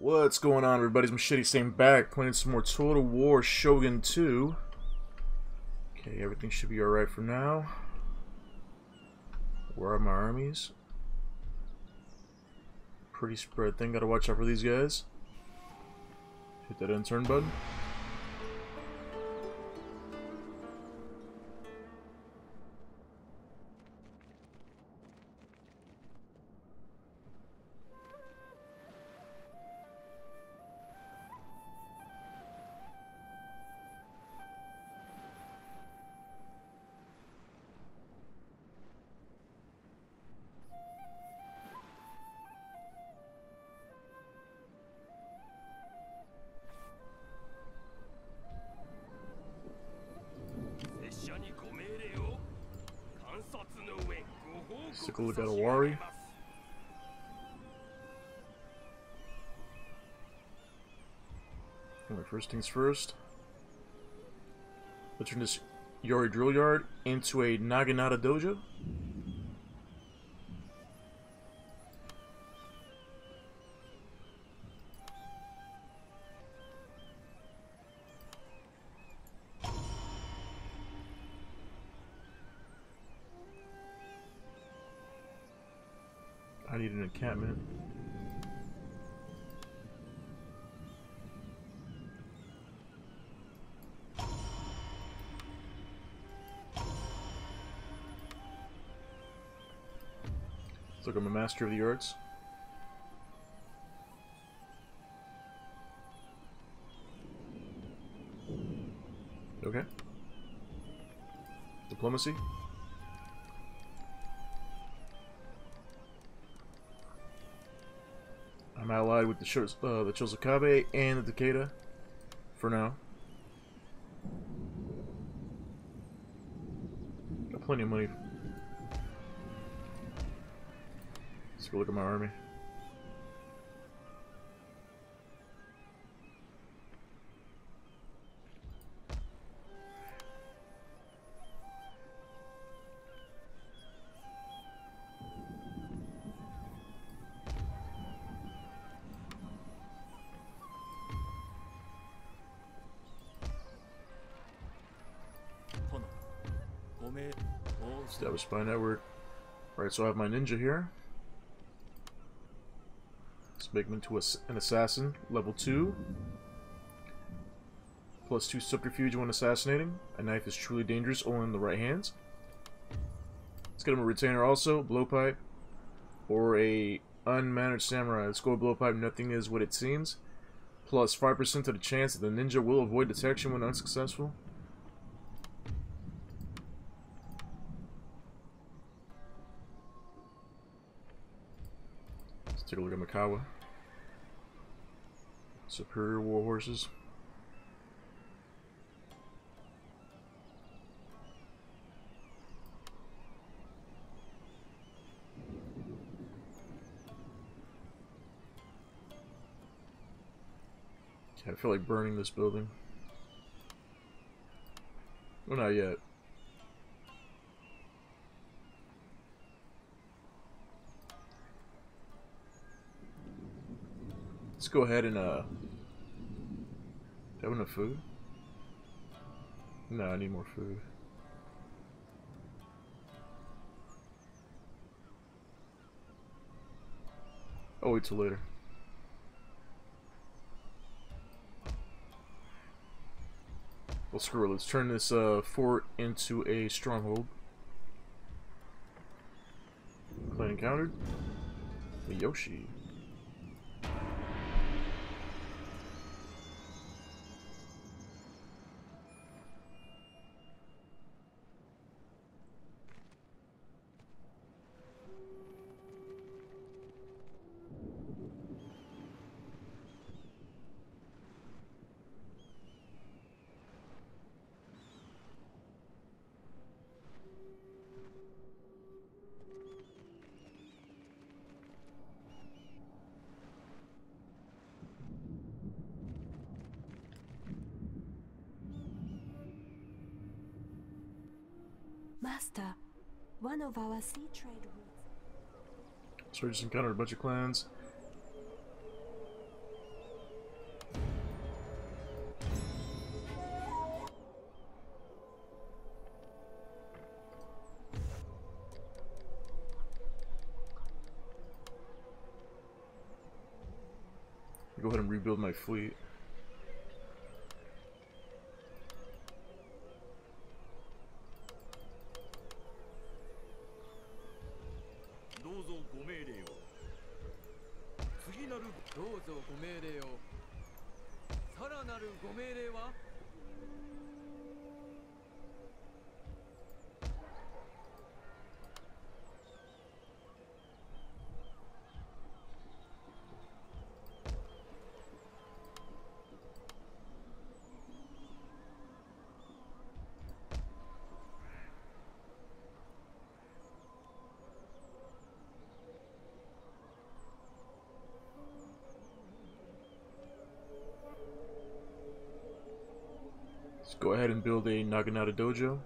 What's going on, everybody? It's Machete Saint back, playing some more Total War Shogun 2. Okay, everything should be alright for now. Where are my armies? Pretty spread thing, gotta watch out for these guys. Hit that end turn button. First things first. Let's turn this Yari Drill Yard into a Naginata Dojo. I need an encampment. Like I'm a master of the arts. Okay. Diplomacy. I'm allied with the Shos uh, the and the Takeda for now. Got plenty of money. Go look at my army. Establish spy network. Alright, so I have my ninja here. Make him into a, an assassin, level 2. Plus 2 subterfuge when assassinating. A knife is truly dangerous only in the right hands. Let's get him a retainer also, blowpipe. Or a unmanaged samurai. Let's go blowpipe, nothing is what it seems. Plus 5% to the chance that the ninja will avoid detection when unsuccessful. Let's take a look at Mikawa. Superior war horses. I feel like burning this building. Well, not yet. Go ahead and, uh... Have enough food? No, I need more food. I'll wait till later. Well, screw it. Let's turn this uh, fort into a stronghold. Clan encountered. Yoshi. Master, one of our sea trade routes. So we just encountered a bunch of clans. Go ahead and rebuild my fleet. Go ahead and build a Naginata Dojo.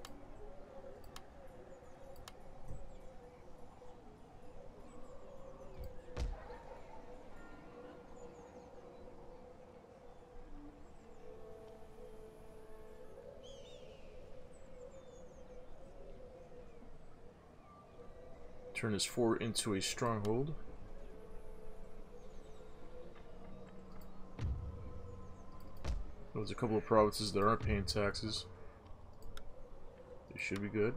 Turn this fort into a stronghold. There's a couple of provinces that aren't paying taxes. They should be good.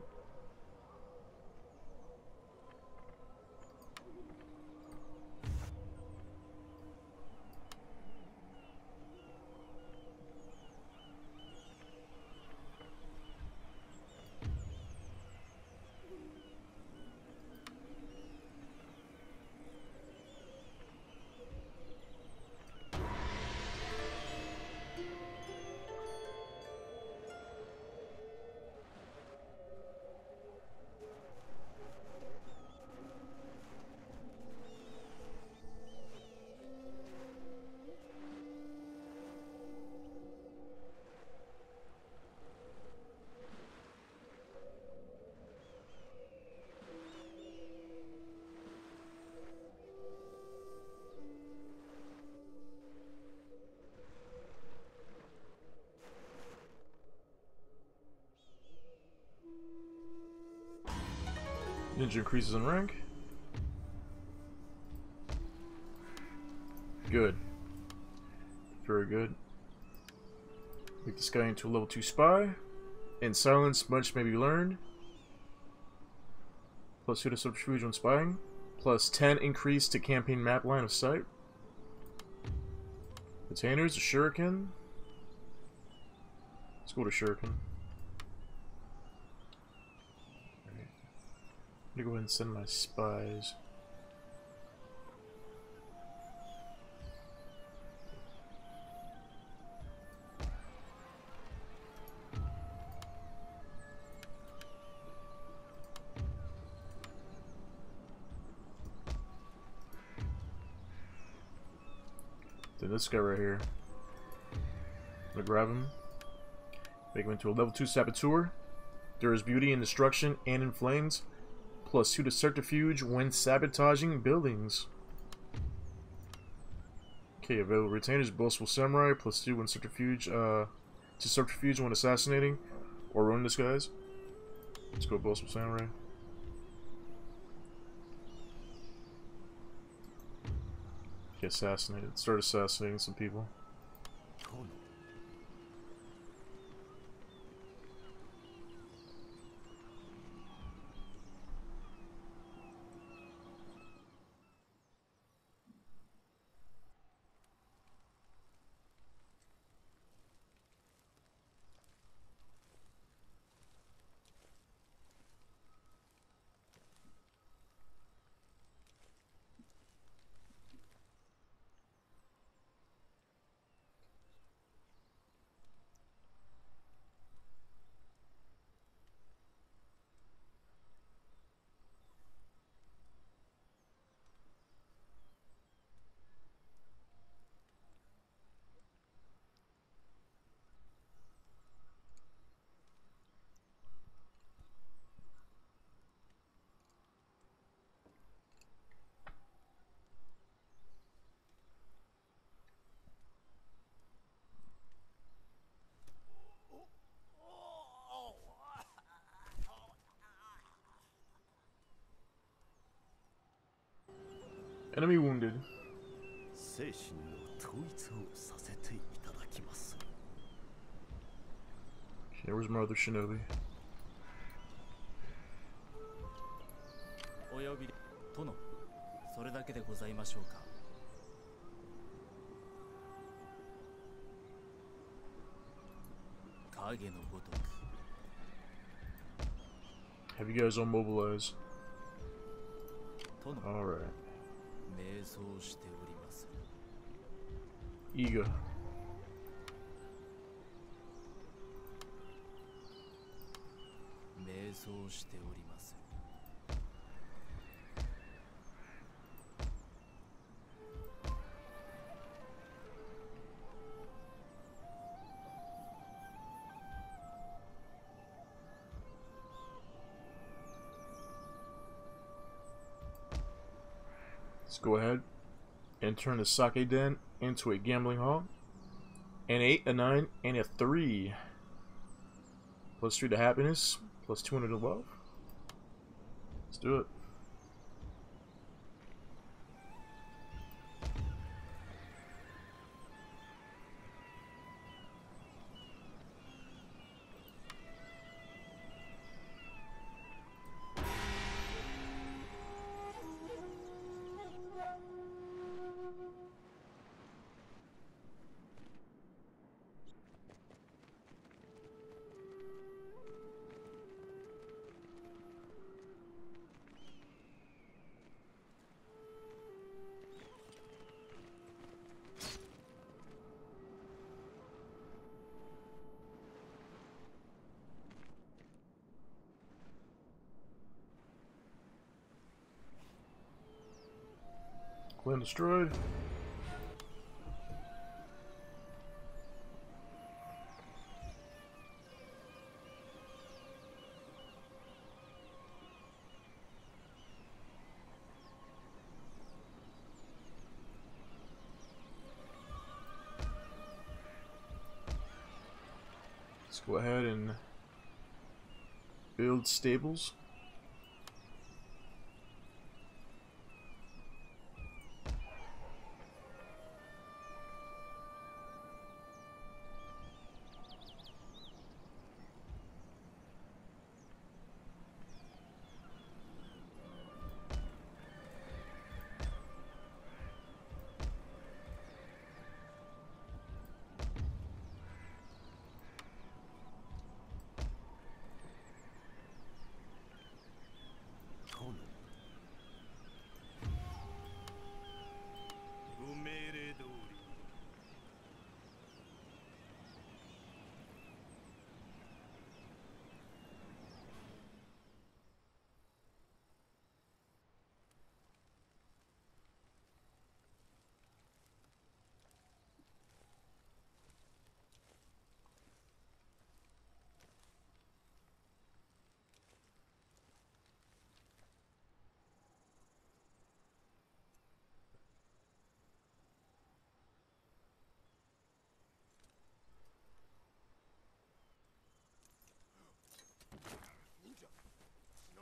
Ninja increases in rank. Good. Very good. Make this guy into a level 2 spy. In silence, much may be learned. Plus 2 to subterfuge when spying. Plus 10 increase to campaign map line of sight. Retainers, a shuriken. Let's go to shuriken. Gonna go ahead and send my spies. Then this guy right here. I'm gonna grab him. Make him into a level 2 saboteur. There is beauty in destruction and in flames plus 2 to subterfuge when sabotaging buildings. Okay, available retainers, boastful samurai, plus 2 when subterfuge, uh, to subterfuge when assassinating or ruin disguise. Let's go boastful samurai. Get assassinated. Start assassinating some people. other shinobi. Have you guys on mobilize? Alright. Ego. 瞑想しております。 Let's go ahead and turn the sake den into a gambling hall. An 8, a 9, and a 3. Plus 3 to happiness, plus 200 to love. Let's do it. Destroyed. Let's go ahead and build stables.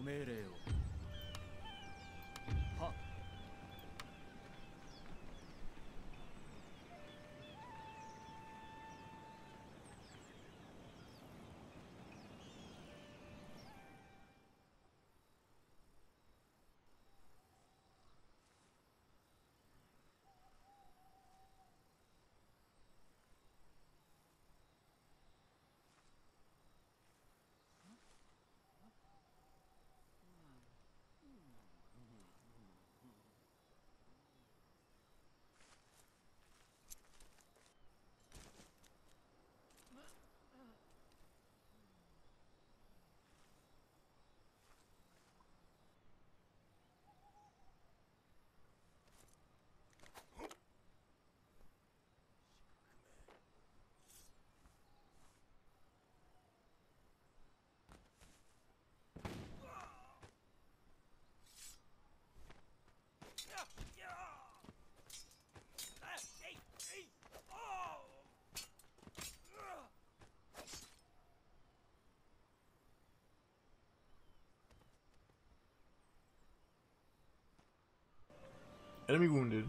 ご命令を。Enemy wounded.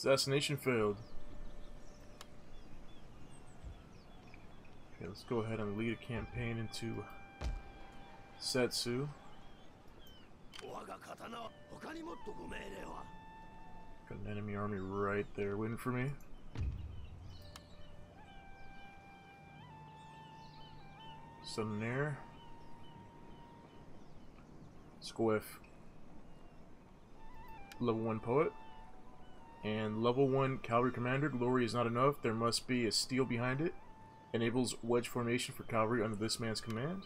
Assassination failed. Okay, let's go ahead and lead a campaign into Settsu. Got an enemy army right there waiting for me. Some there. Squiff. Level 1 poet. And level 1 cavalry commander. Glory is not enough. There must be a steel behind it. Enables wedge formation for cavalry under this man's command.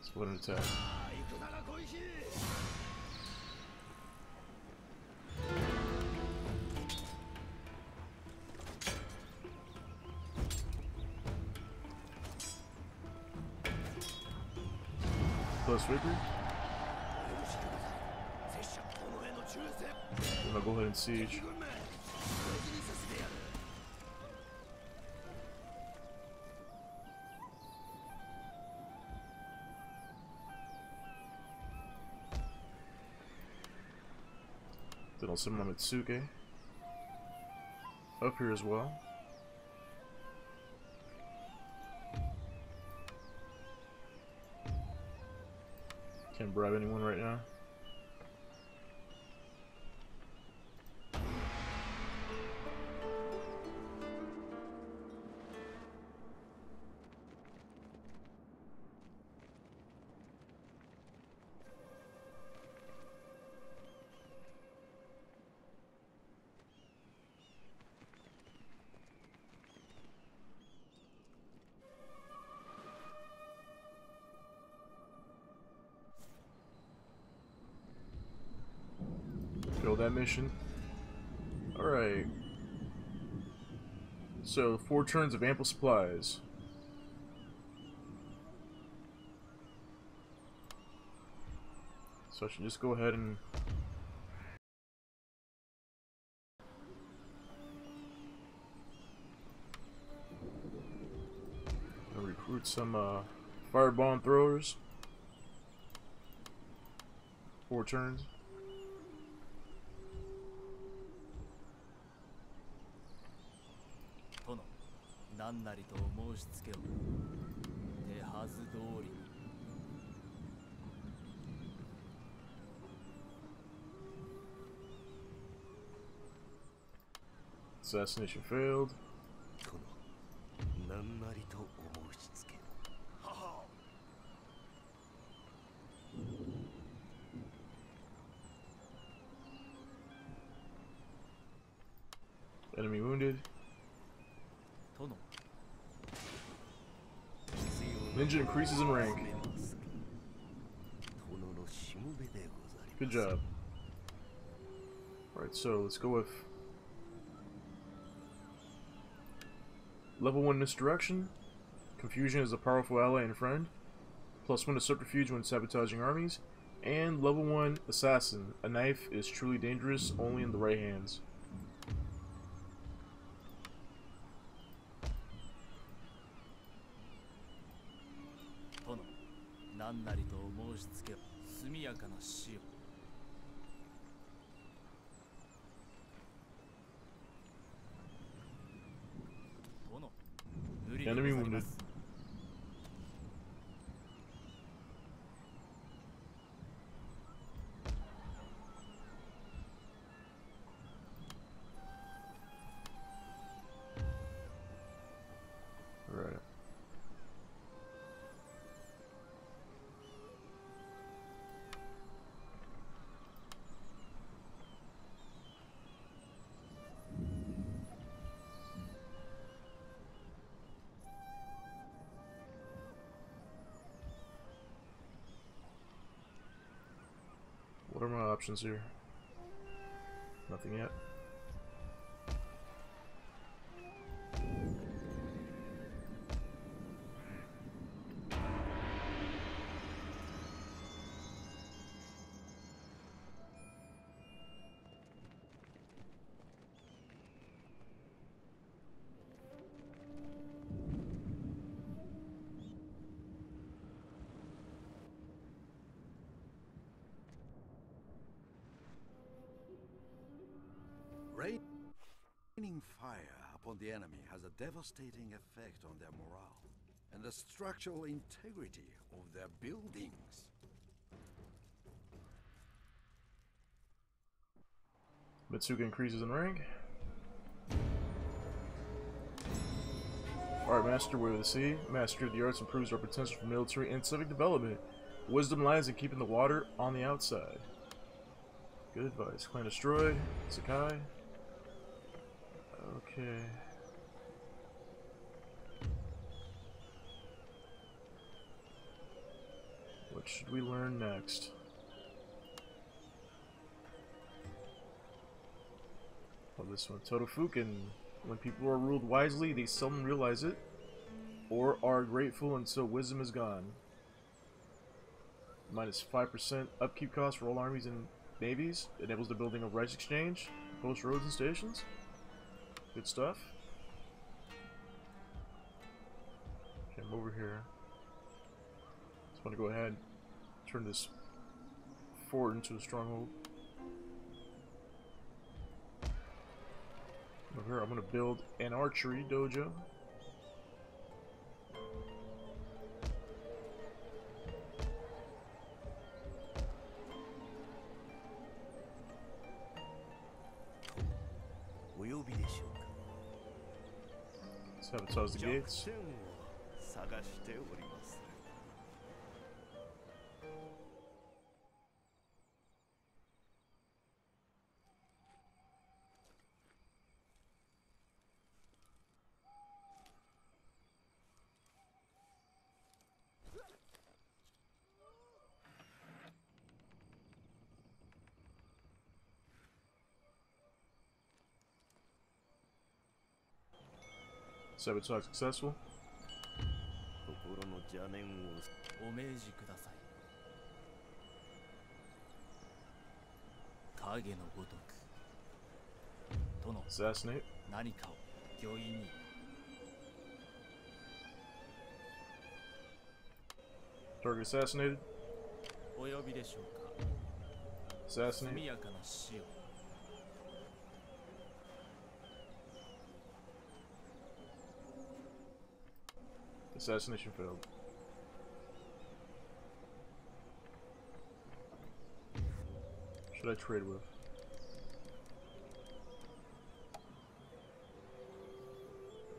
Split an attack. River. I'm gonna go ahead and siege. Then I'll send my Metsuke Up here as well. Bribe anyone right now. That mission. Alright. So, four turns of ample supplies. So I should just go ahead and... and recruit some uh, firebomb throwers. Four turns. 何なりとお申し付けを手はず通りに Assassination failed. increases in rank. Good job. Alright, so let's go with... Level 1 Misdirection. Confusion is a powerful ally and friend. Plus 1 to Subterfuge when sabotaging armies. And level 1 Assassin. A knife is truly dangerous only in the right hands. 速や options here? Nothing yet. The enemy has a devastating effect on their morale and the structural integrity of their buildings. Metsuke increases in rank. Alright, Master Way of the Sea. Master of the Arts improves our potential for military and civic development. Wisdom lies in keeping the water on the outside. Good advice. Clan destroyed. Sakai. Okay. Should we learn next? Oh, this one. Totofuken. When people are ruled wisely, they seldom realize it, or are grateful until wisdom is gone. Minus 5% upkeep cost for all armies and navies. Enables the building of rice exchange, post roads and stations. Good stuff. Okay, I'm over here. Just want to go ahead turn this fort into a stronghold. Over here, I'm gonna build an archery dojo. Sabotage the gates. Sabotage successful. Assassinate. Target assassinated. Assassinate. Assassination failed. Should I trade with?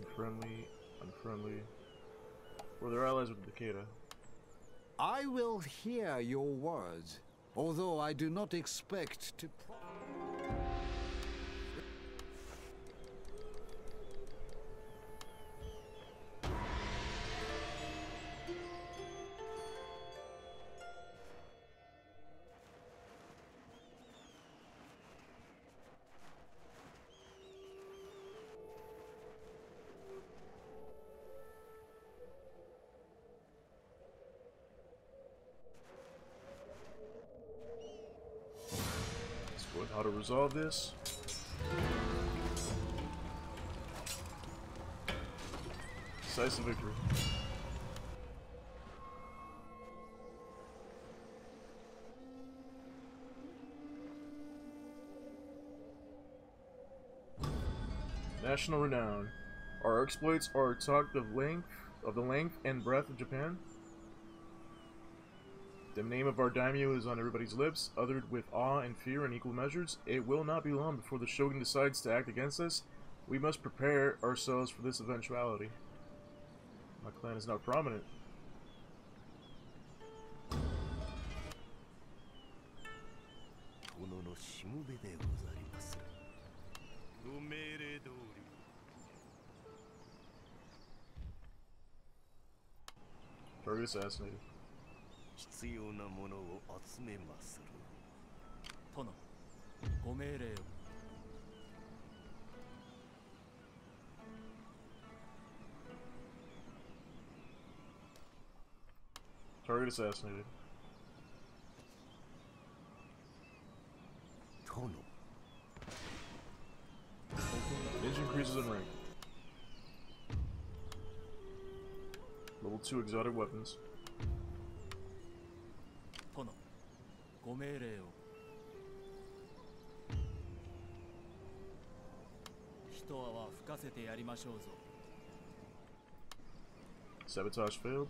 Unfriendly, unfriendly. Or they're allies with Takeda. I will hear your words, although I do not expect to. Resolve this. Decisive victory. National renown. Our exploits are talked of length of the length and breadth of Japan. The name of our daimyo is on everybody's lips, othered with awe and fear in equal measures. It will not be long before the shogun decides to act against us. We must prepare ourselves for this eventuality. My clan is not prominent. Fergus assassinated. 必要なものを集めまする殿ご命令を Target assassinated. 殿 Ninja increases in rank. Level 2 exotic weapons. ご命令を。一泡吹かせてやりましょうぞ。Sabotage failed?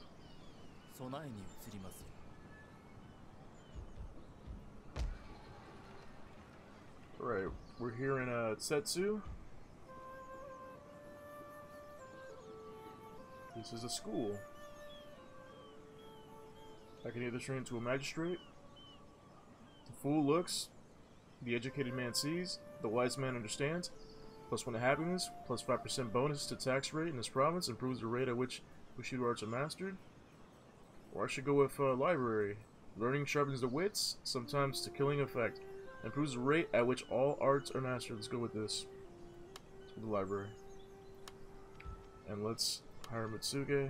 備えに移ります。よ Alright, we're here in uh, Settsu. This is a school. I can either train to a magistrate. Fool looks, the educated man sees, the wise man understands. Plus one to happiness, plus 5% bonus to tax rate in this province, improves the rate at which Bushido arts are mastered. Or I should go with uh, library. Learning sharpens the wits, sometimes to killing effect. Improves the rate at which all arts are mastered. Let's go with this. The library. And let's hire Metsuke.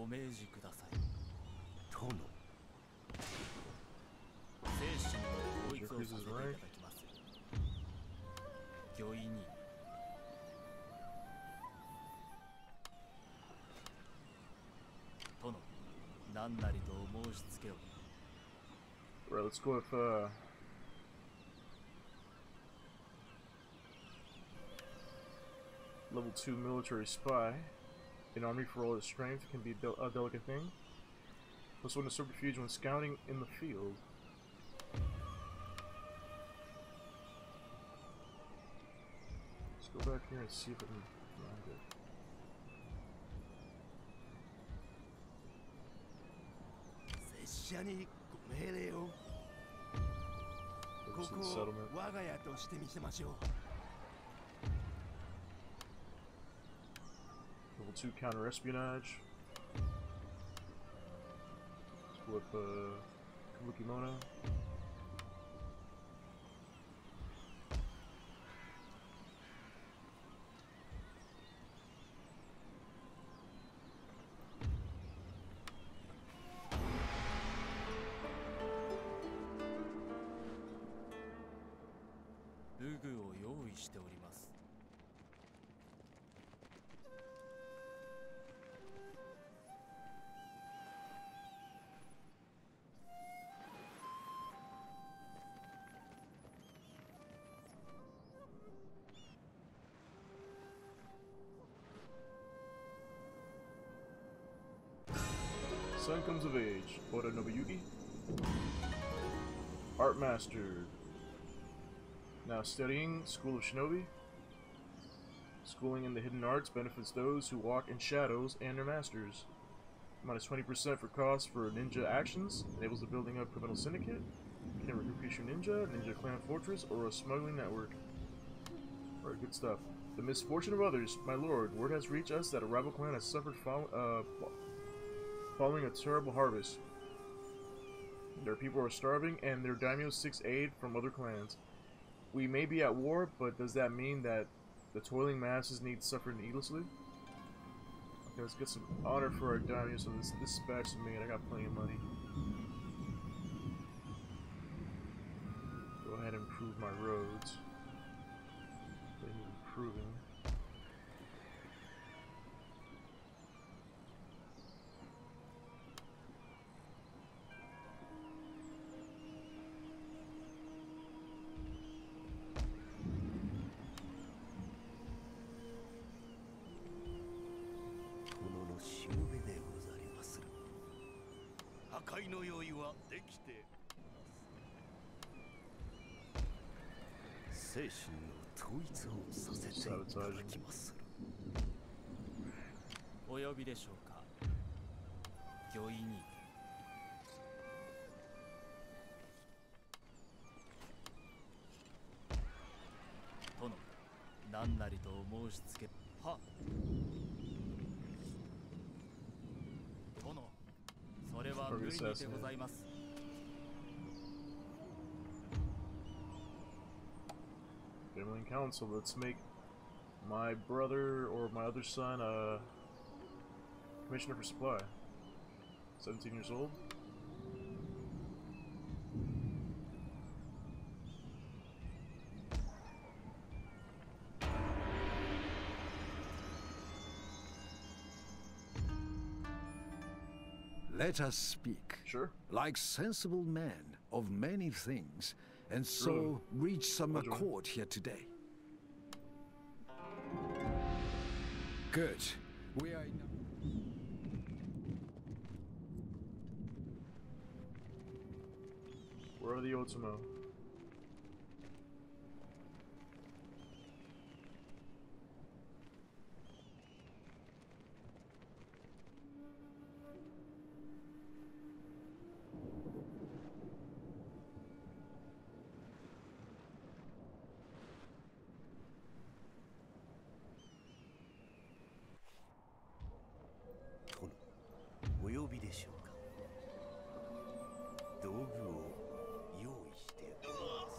お命じください。殿。の統一をさせていただきます。御意に。殿何なりとお申し付けを。Right, let's go with uh level two military spy. An army for all its strength can be del- a delicate thing. Plus one to subterfuge when scouting in the field. Let's go back here and see if I can find it. Go to the settlement. Level 2 counter espionage. With uh, Kabukimono. Son comes of age. Oda Nobuyuki. Art Master. Now studying School of Shinobi. Schooling in the hidden arts benefits those who walk in shadows and their masters. Minus 20% for costs for ninja actions. Enables the building of criminal syndicate. Can recruit your ninja, ninja clan fortress, or a smuggling network. Alright, good stuff. The misfortune of others, my lord. Word has reached us that a rival clan has suffered fol uh, following a terrible harvest. Their people are starving, and their daimyo seeks aid from other clans. We may be at war, but does that mean that the toiling masses need suffer needlessly? Okay, let's get some honor for our daimyo. So this dispatch is made. I got plenty of money. Go ahead and improve my roads. They need improving. ができて精神の統一をさせていただきますお呼びでしょうか。御意に。それは無理にてございます Family and council, let's make my brother or my other son a commissioner for supply. 17 years old. Let us speak. Sure. Like sensible men of many things, and so reach some accord here today. Good. We are in Where are the Otomo?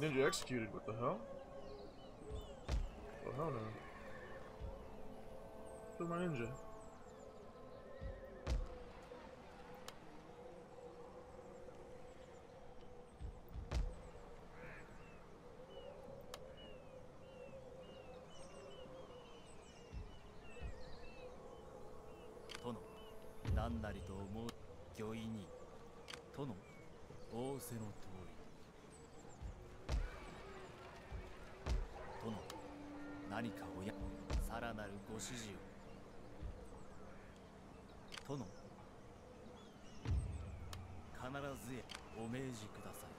Ninja executed, what the hell? Oh hell no. Kill my ninja.「指示を。殿。必ずやお命じください.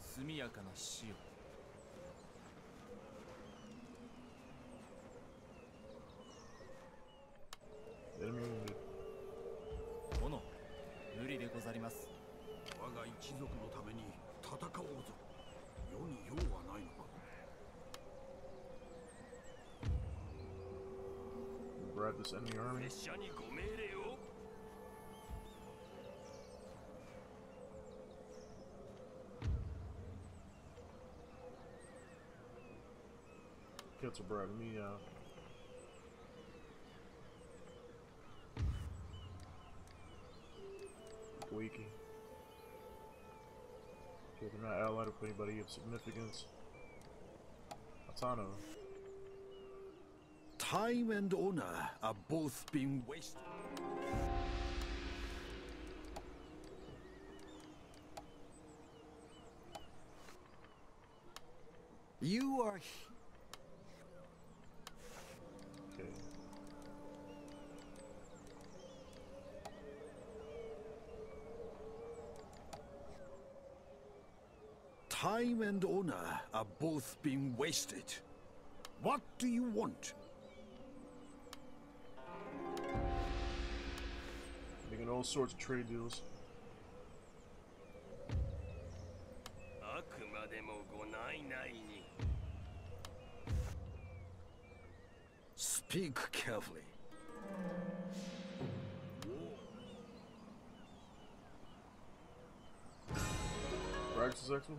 速やかな死を Kids are bribing me out. Wiki. Okay, they're not allied with anybody of significance. Atano. Time and honor are both being wasted. You are Time and honor are both being wasted. What do you want? Making all sorts of trade deals. Speak carefully. What's?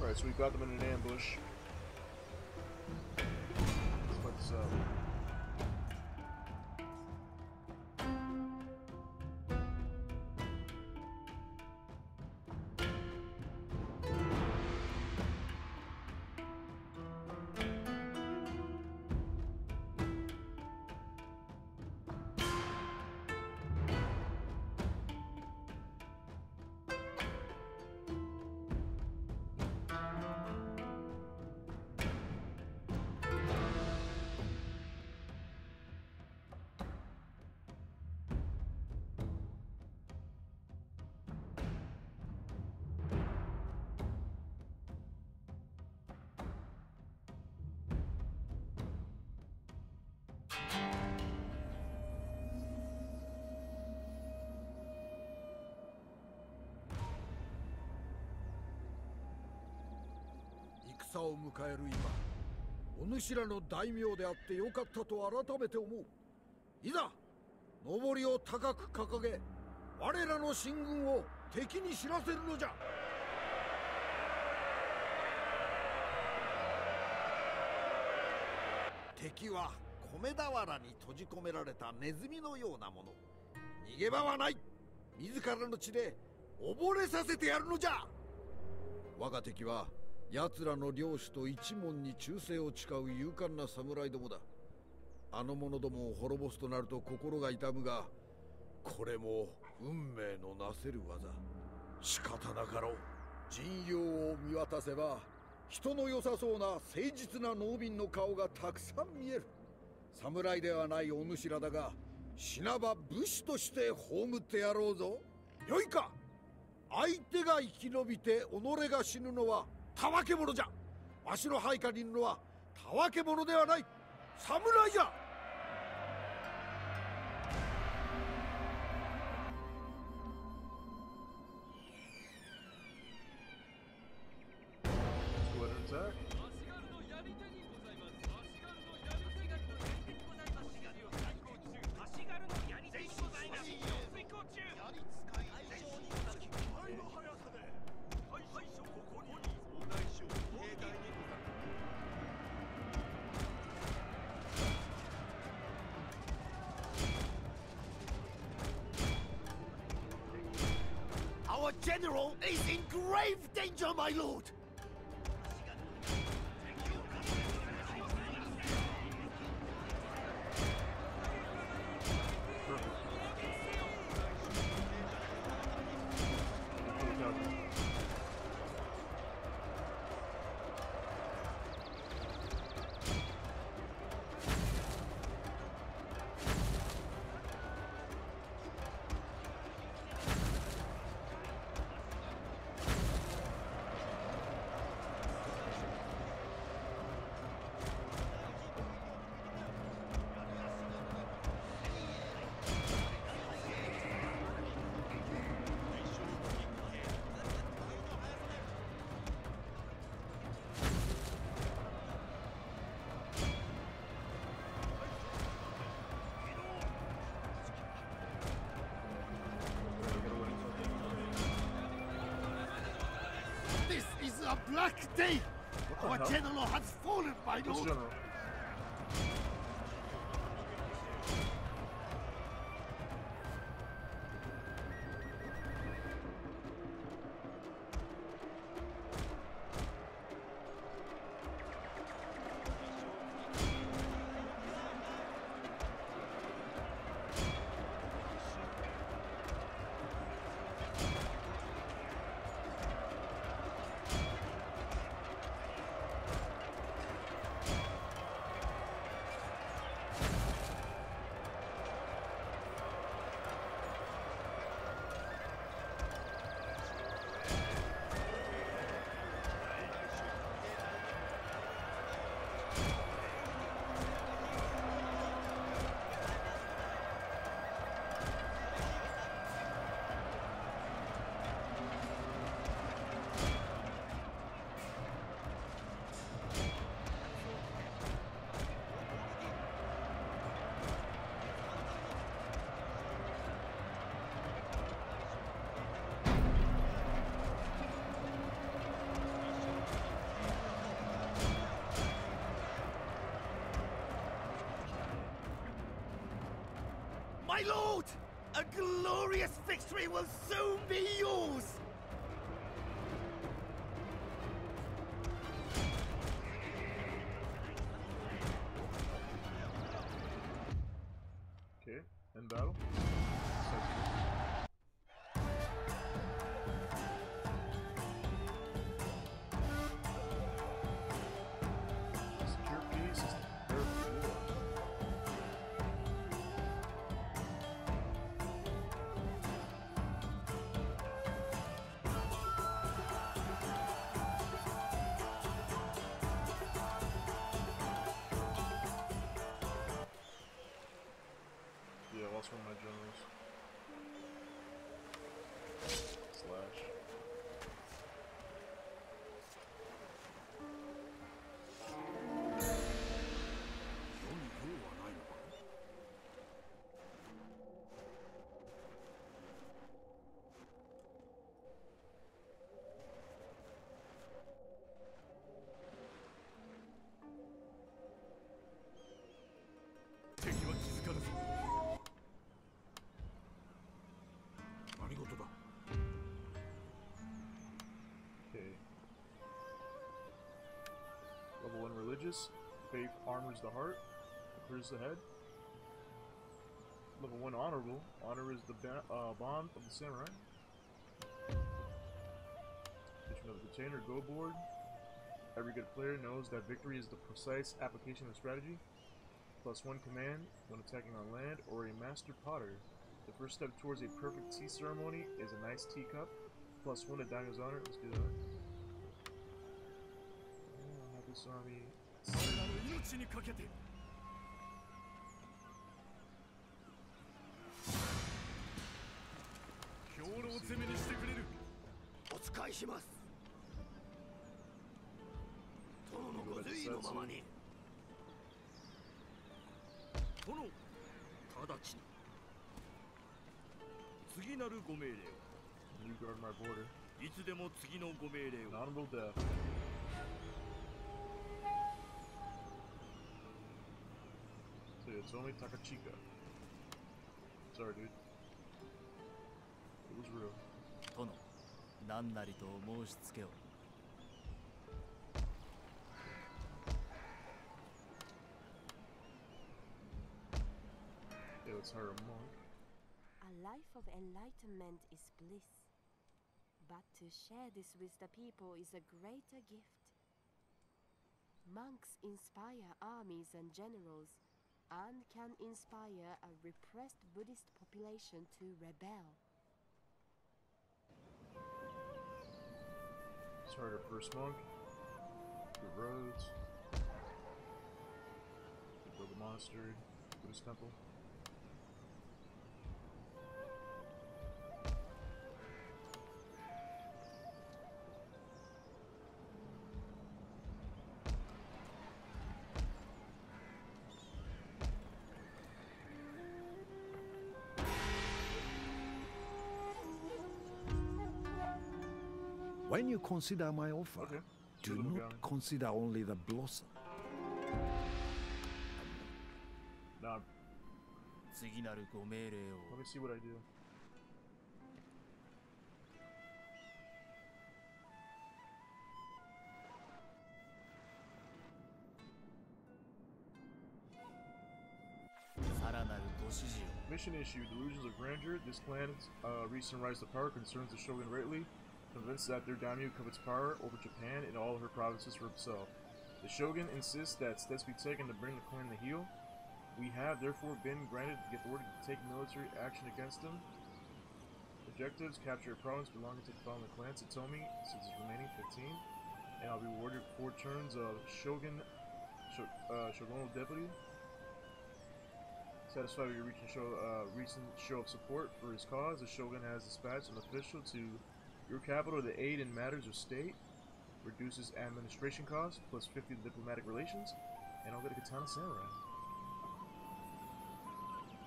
Alright, so we got them in an ambush. Let's, uh... 迎える今お主らの大名であってよかったと改めて思う。いざ上りを高く掲げ我らの進軍を敵に知らせるのじゃ。敵は米俵に閉じ込められたネズミのようなもの。逃げ場はない。自らの血で溺れさせてやるのじゃ。我が敵は奴らの領主と一門に忠誠を誓う勇敢な侍どもだ。あの者どもを滅ぼすとなると心が痛むがこれも運命のなせる技。仕方なかろう。陣容を見渡せば人の良さそうな誠実な農民の顔がたくさん見える。侍ではないお主らだが死なば武士として葬ってやろうぞ。よいか。相手が生き延びて己が死ぬのはたわけ者じゃ。わしの配下にいるのはたわけ者ではない侍じゃ。Danger, my lord! A black day! Our general has fallen, my lord! My lord! A glorious victory will soon be yours! Level 1 religious. Faith armors the heart. Clears the head. Level 1 honorable. Honor is the uh, bond of the samurai. Of the container. Go board. Every good player knows that victory is the precise application of strategy. Plus 1 command when attacking on land or a master potter. The first step towards a perfect tea ceremony is a nice teacup. Plus 1 to Daimyo's honor. Let's do that. Oh, Happy Swami. 彼らの命にかけて。兵糧攻めにしてくれる。お使いします。殿のご随意のままに。殿直ちに。次なるご命令を.いつでも次のご命令を it's only Takachika. Sorry, dude. It was real. 殿何なりとお申し付けを Yeah, let's hire a monk. A life of enlightenment is bliss. But to share this with the people is a greater gift. Monks inspire armies and generals and can inspire a repressed Buddhist population to rebel. Our first monk. Good roads. Build a monastery. Buddhist temple. When you consider my offer, okay. do not consider only the blossom. Nah. Let me see what I do. Mission issue, Delusions of Grandeur. This clan's uh, recent rise to power concerns the Shogun greatly convinced that their daimyo covets power over Japan and all her provinces for himself. The Shogun insists that steps be taken to bring the clan to heel. We have therefore been granted the authority to take military action against them. Objectives: capture a province belonging to the following clans: Satomi, since its remaining 15, and I'll be rewarded four turns of Shogun, Sho- uh, Shogunal Deputy. Satisfied with your recent show, uh, recent show of support for his cause, the Shogun has dispatched an official to your capital to aid in matters of state, reduces administration costs, plus 50 to diplomatic relations, and I'll get a Katana Samurai.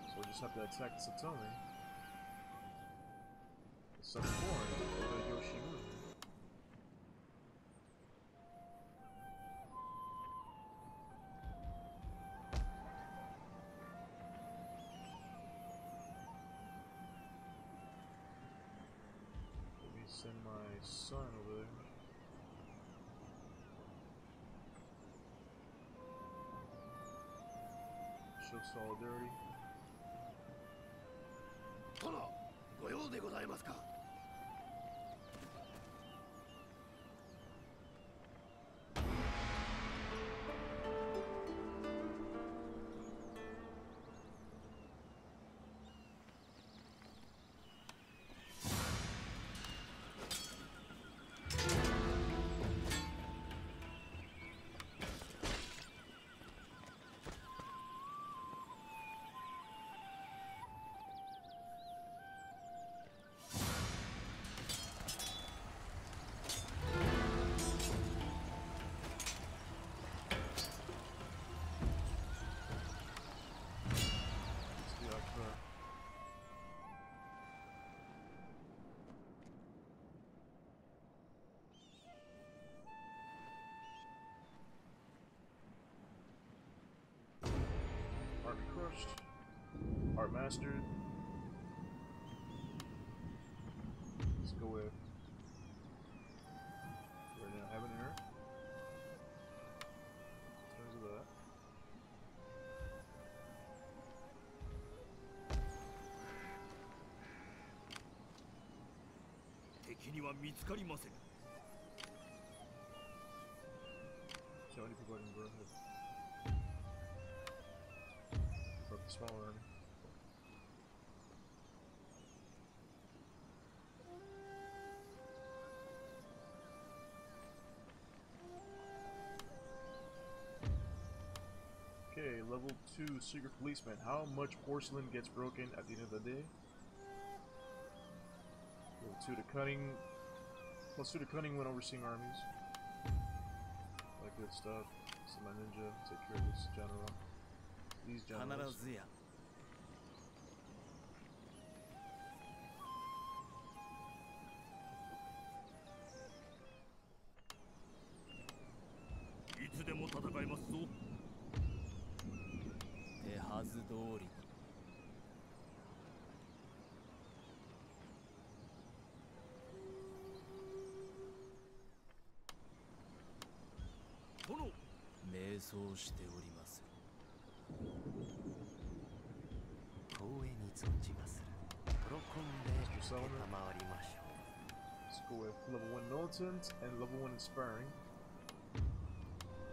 So we'll just have to attack Satomi. Of Born, Oda Show solidarity. 殿ご用でございますか Art Mastered. Let's go with... We're now having an error. Of that. So to go ahead and burn the smaller army. Okay, level 2 Secret Policeman. How much porcelain gets broken at the end of the day? Level 2 to Cunning. Plus 2 to Cunning when overseeing armies. Like good stuff. So my ninja take care of this general. These 必 generals. 迷走しております光栄に存じまする喜んで Mr. Solomon. 賜りましょ Let's go with level 1 militant and level 1 inspiring.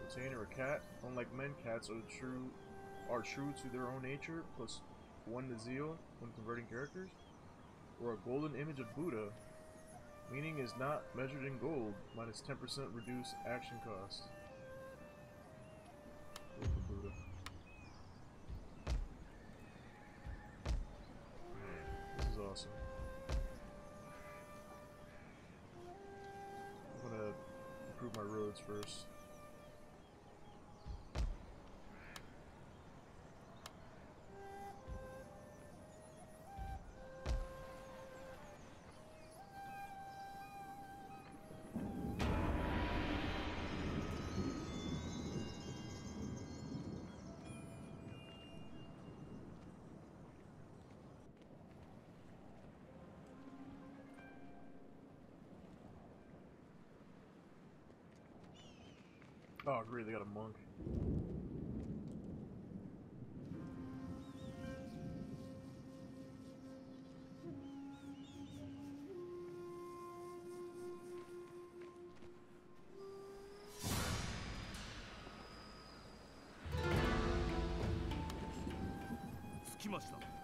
Retainer a cat. Unlike men, cats are true are true to their own nature, plus 1 to zeal when converting characters. Or a golden image of Buddha. Meaning is not measured in gold, minus 10% reduced action cost. I'm gonna improve my roads first. Oh, great, they got a monk. 着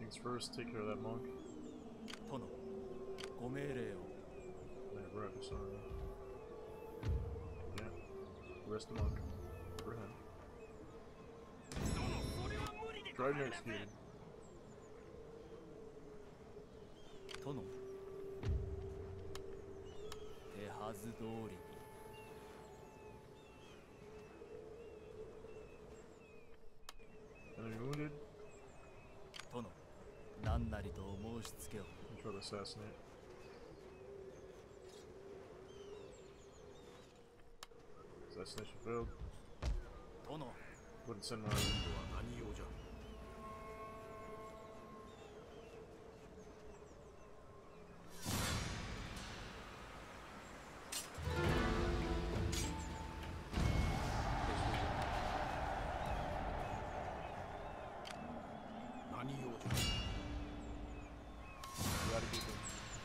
things first, take care of that monk. That rogue, sorry. Yeah. Rest the monk. For him. Drive next, dude. Assassinate. Assassination failed. 殿 Wouldn't send my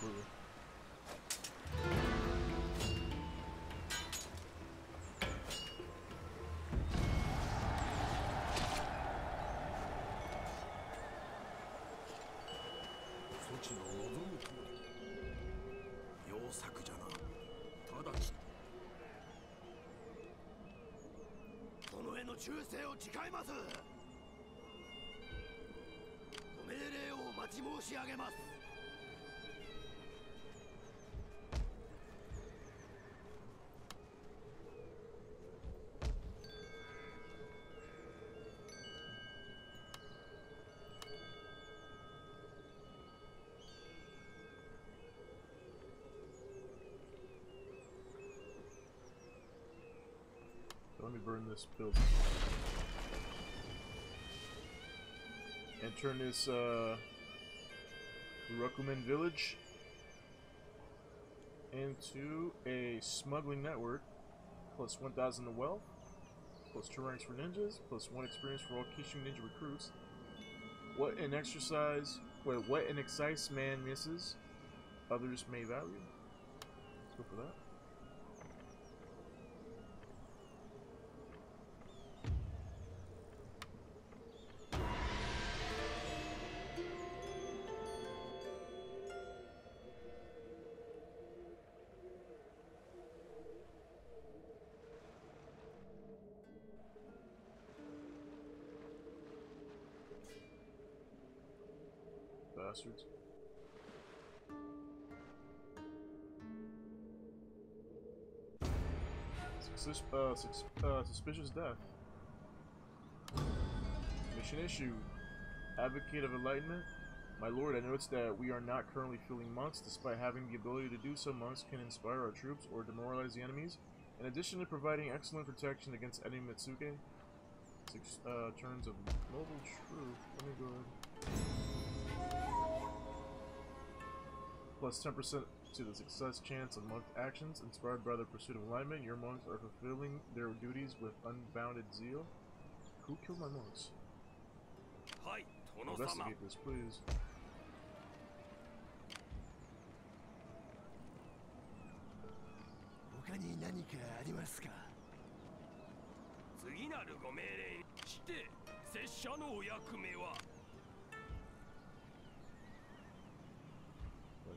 them completely. そちの望む通り良作じゃな直ち殿への忠誠を誓いますご命令をお待ち申し上げます burn this building. And turn this, uh, village into a smuggling network. Plus 1,000 to wealth. Plus 2 ranks for ninjas. Plus 1 experience for all Kishu ninja recruits. What an exercise. Wait, what an excise man misses, others may value. Let's go for that. Bastards. Suspicious, uh, sus uh, suspicious death. Mission issue. Advocate of Enlightenment. My lord, I notice that we are not currently filling monks. Despite having the ability to do so, monks can inspire our troops or demoralize the enemies. In addition to providing excellent protection against enemy Metsuke, six uh, turns of mobile truth. Let me go ahead plus 10% to the success chance of monk actions. Inspired by the pursuit of alignment. your monks are fulfilling their duties with unbounded zeal. Who killed my monks? Investigate this, please.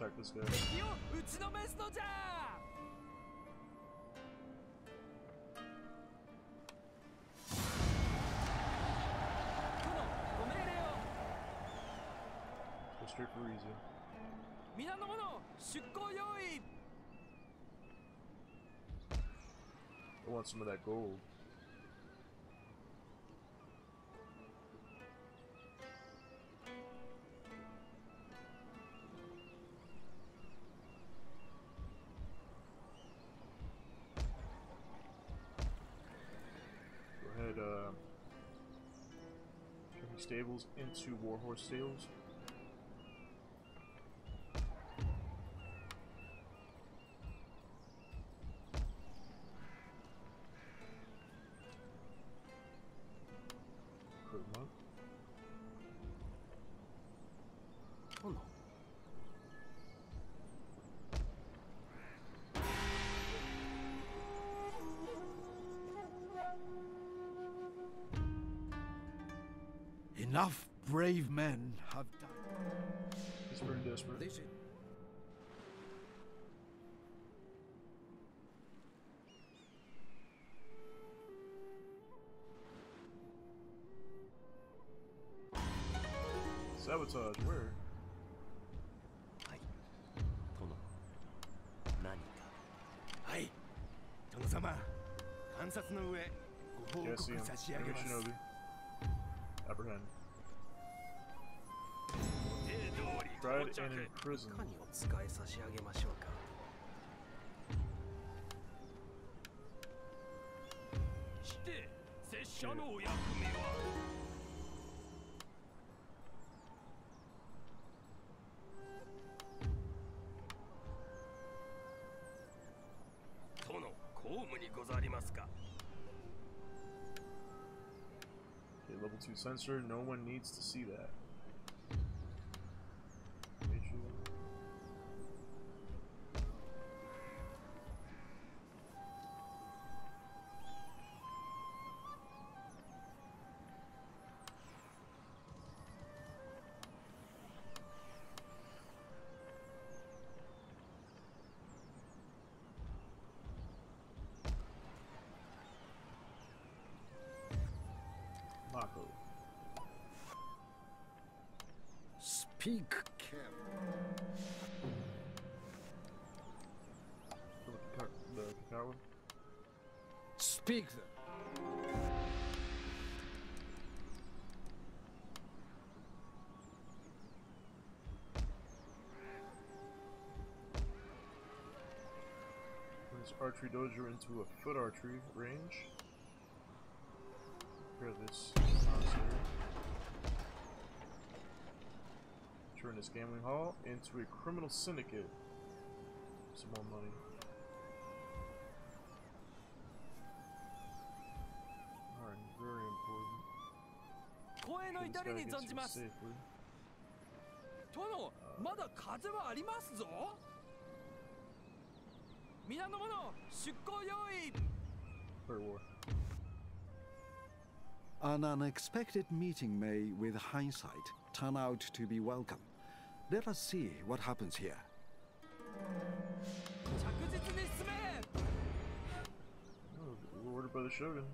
Attack this guy. 敵を打ちのめすのじゃ 殿ご命令を Go straight for Rizu. 皆の者出航用意 I want some of that gold. Stables into Warhorse stables. Enough brave men have died. He's desperate. Sabotage, where? Hi. Tono. Nanika. Apprehend. died and imprisoned. Okay, level 2 Censor, no one needs to see that. archery dojo into a foot archery range. Prepare this monastery. Turn this gambling hall into a criminal syndicate. Some more money. Alright, very important. 光栄の This 至り guy に gets 存じ here ます safely. 殿まだ風はありますぞ 皆の者出港用意 Clear war. An unexpected meeting may, with hindsight, turn out to be welcome. Let us see what happens here. 着実に進め Oh, we were ordered by the Shogun.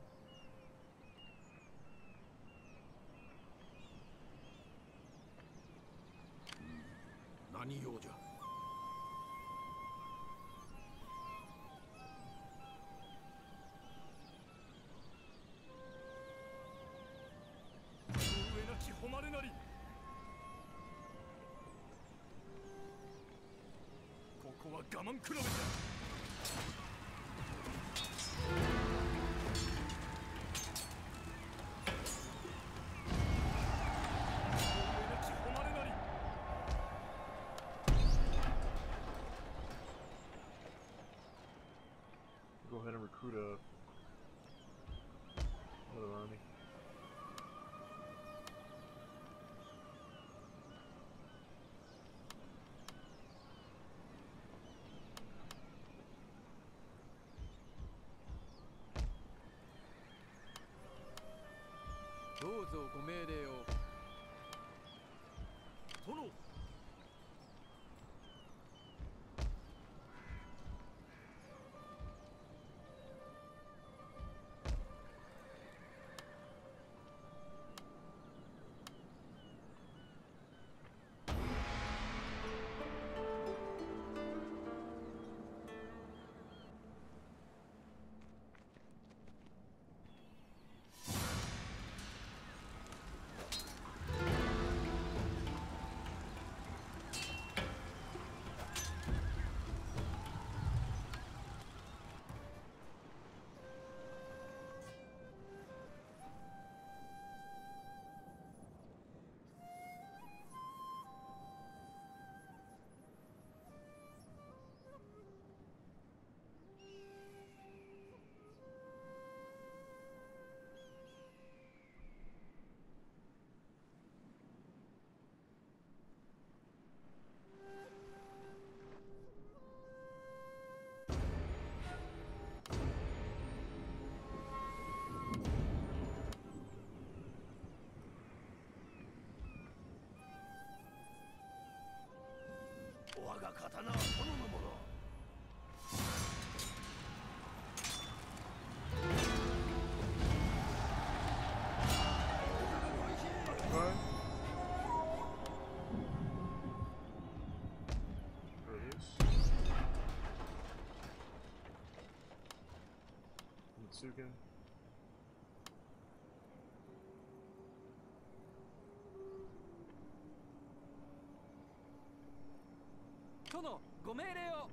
Go ahead and recruit a another army. Matsuga. Tono, go meire o.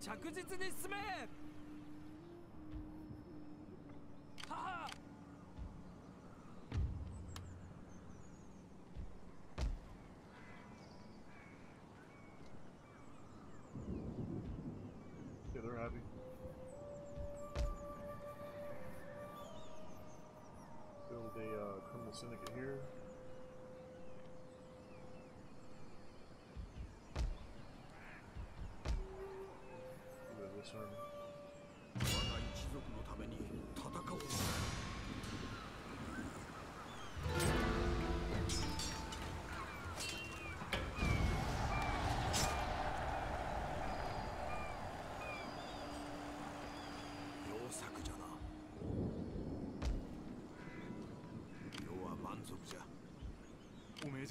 着実に進め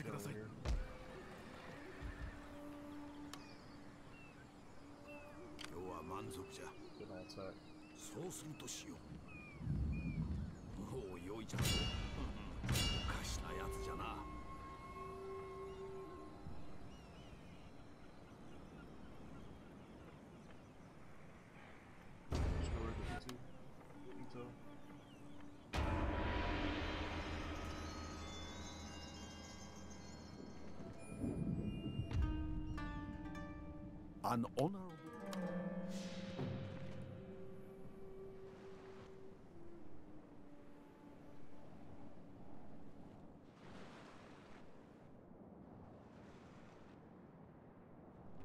く Down ださい。今日は満足じゃ。そうするとしよう。もう良いじゃん。おかしなやつじゃな。An.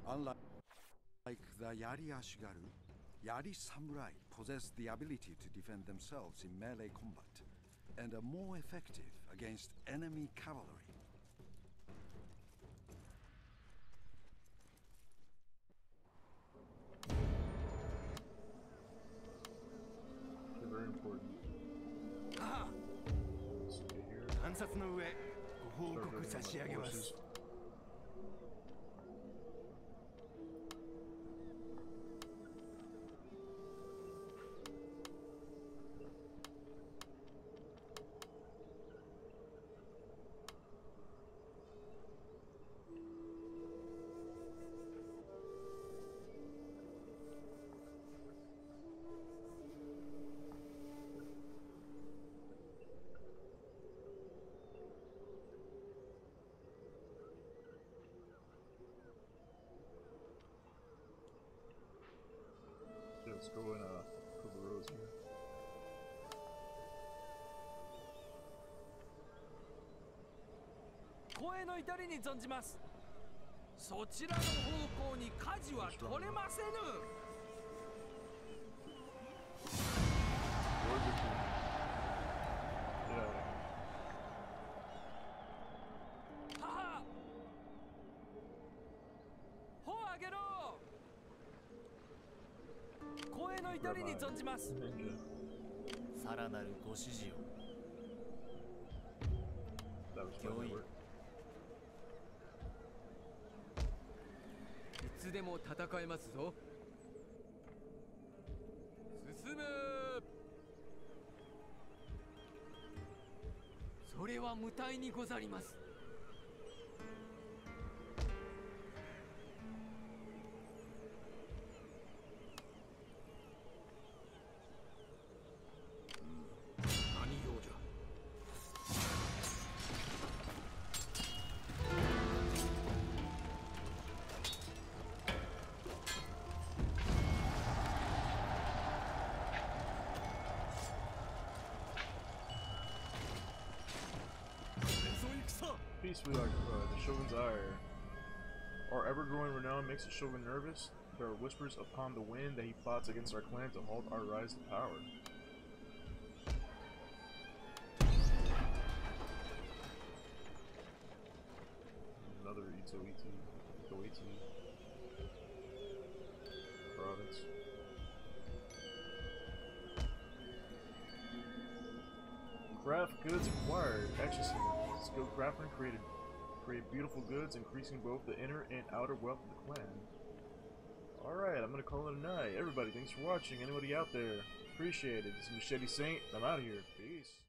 Unlike the Yari Ashigaru, Yari samurai possess the ability to defend themselves in melee combat and are more effective against enemy cavalry. Let's go in uh, couple rows here. 声の至りに存じますそちらの方向に舵は取れませぬ声の至りに存じます.さらなるご指示を you. work. いつでも戦えますぞ進むそれは無体にござります Our ever-growing renown makes the Shogun nervous. There are whispers upon the wind that he plots against our clan to halt our rise to power. Another Ito Ito Ito Ito province. Craft goods acquired. Exercise. Skilled craftsman created create beautiful goods, increasing both the inner and outer wealth of the clan. Alright, I'm gonna call it a night. Everybody, thanks for watching. Anybody out there, appreciate it. This is Machete Saint. I'm out of here. Peace.